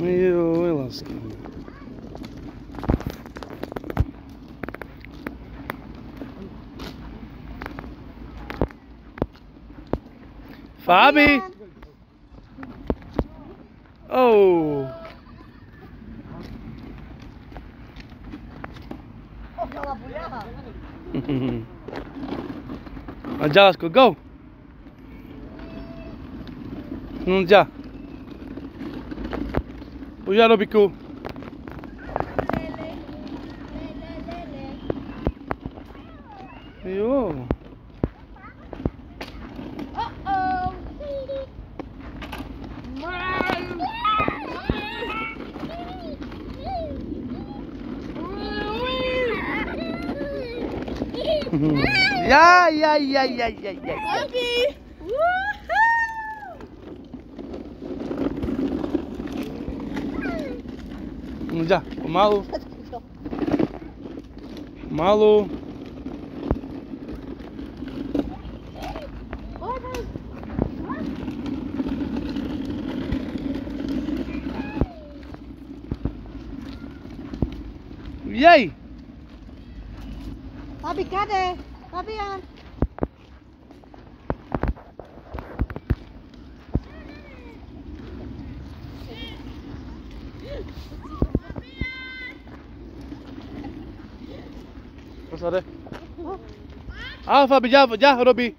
Meu, é. Bobby! Oh! Angelico, go! non già Ugliano piccù Io Yeah, yeah, yeah, yeah, yeah, yeah. Okay. Woo! Nuja, malu. Malu. Jij? Papi, kade. Papi aan. Thank you. Was war der? Ah, Fabi, ja, ja, Robby.